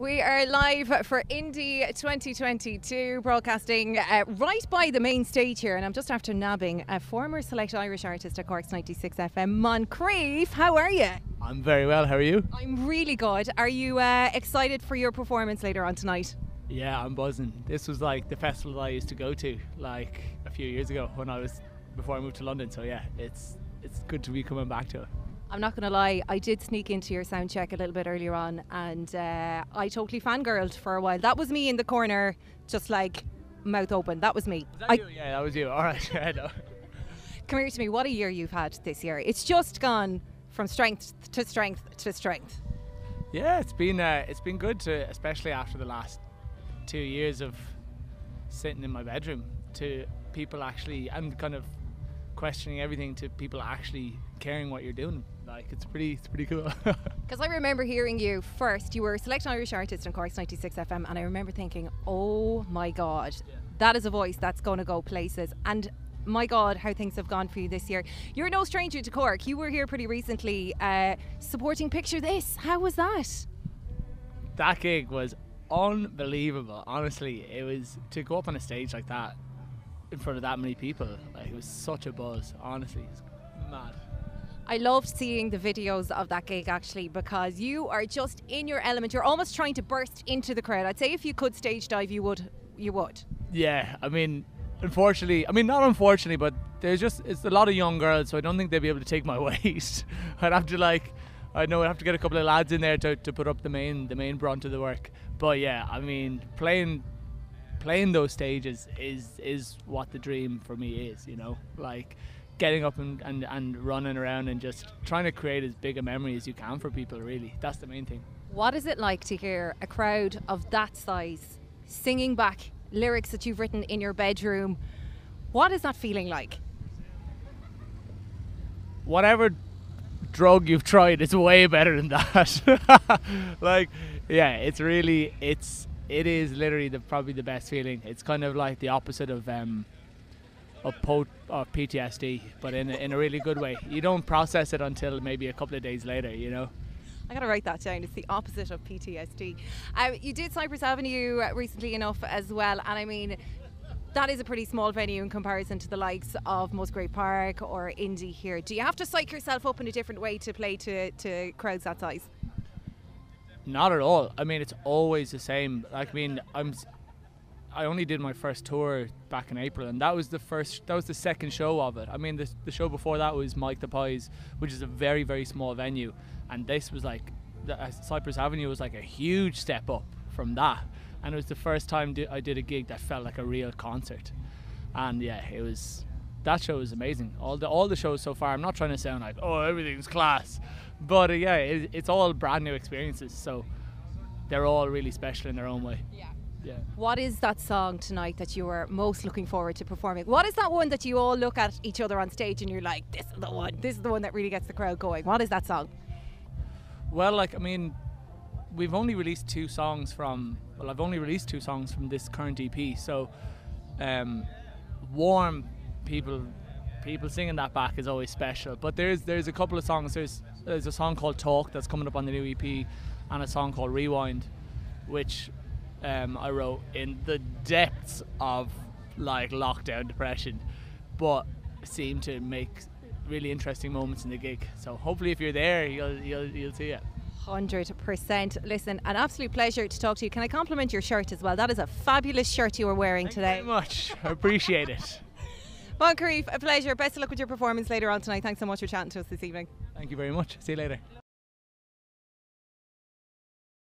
We are live for Indie 2022, broadcasting uh, right by the main stage here. And I'm just after nabbing a former Select Irish artist at Cork's 96 FM, Moncrieff. How are you? I'm very well. How are you? I'm really good. Are you uh, excited for your performance later on tonight? Yeah, I'm buzzing. This was like the festival I used to go to like a few years ago when I was before I moved to London. So yeah, it's it's good to be coming back to it. I'm not going to lie, I did sneak into your sound check a little bit earlier on and uh, I totally fangirled for a while. That was me in the corner, just like mouth open. That was me. Was that I, you? Yeah, that was you. All right. Come here to me. What a year you've had this year. It's just gone from strength to strength to strength. Yeah, it's been uh, it's been good to, especially after the last two years of sitting in my bedroom, to people actually and kind of questioning everything to people actually caring what you're doing. Like it's pretty, it's pretty cool. Because I remember hearing you first. You were a select Irish artist on Cork's 96 FM, and I remember thinking, "Oh my God, Yeah. that is a voice that's going to go places." And my God, how things have gone for you this year. You're no stranger to Cork. You were here pretty recently, uh, supporting Picture This. How was that? that gig was unbelievable. Honestly, it was to go up on a stage like that in front of that many people. Like it was such a buzz. Honestly, it's mad. I loved seeing the videos of that gig actually because you are just in your element. You're almost trying to burst into the crowd. I'd say if you could stage dive, you would. You would. Yeah, I mean, unfortunately, I mean not unfortunately, but there's just it's a lot of young girls, so I don't think they'd be able to take my weight. I'd have to like, I know I'd have to get a couple of lads in there to, to put up the main the main brunt of the work. But yeah, I mean, playing playing those stages is is what the dream for me is. You know, like getting up and, and, and running around and just trying to create as big a memory as you can for people. Really, that's the main thing. What is it like to hear a crowd of that size singing back lyrics that you've written in your bedroom? What is that feeling like? whatever drug you've tried it's way better than that like yeah it's really it's it is literally the probably the best feeling it's kind of like the opposite of um of, po- of PTSD but in a, in a really good way you don't process it until maybe a couple of days later you know I gotta write that down. It's the opposite of PTSD. Uh, you did Cypress Avenue recently enough as well, and I mean, that is a pretty small venue in comparison to the likes of Musgrave Park or Indy here. Do you have to psych yourself up in a different way to play to, to crowds that size? Not at all. I mean, it's always the same. Like, I mean, I'm. I only did my first tour back in April, and that was the first. That was the second show of it. I mean, the, the show before that was Mike the Pies, which is a very very small venue, and this was like, the, uh, Cypress Avenue was like a huge step up from that, and it was the first time I did a gig that felt like a real concert, and yeah, it was. That show was amazing. All the all the shows so far. I'm not trying to sound like oh everything's class, but uh, yeah, it, it's all brand new experiences. So they're all really special in their own way. Yeah. Yeah. What is that song tonight that you are most looking forward to performing? What is that one that you all look at each other on stage and you're like, this is the one, this is the one that really gets the crowd going? What is that song? Well, like I mean, we've only released two songs from. Well, I've only released two songs from this current EP. So, um, warm people, people singing that back is always special. But there's there's a couple of songs. There's there's a song called Talk that's coming up on the new EP, and a song called Rewind, which um, I wrote in the depths of like lockdown depression, but seemed to make really interesting moments in the gig. So hopefully, if you're there, you'll you'll you'll see it. Hundred percent. Listen, an absolute pleasure to talk to you. Can I compliment your shirt as well? That is a fabulous shirt you are wearing Thank you today. very much. I appreciate it. Moncrieff, a pleasure. Best of luck with your performance later on tonight. Thanks so much for chatting to us this evening. Thank you very much. See you later.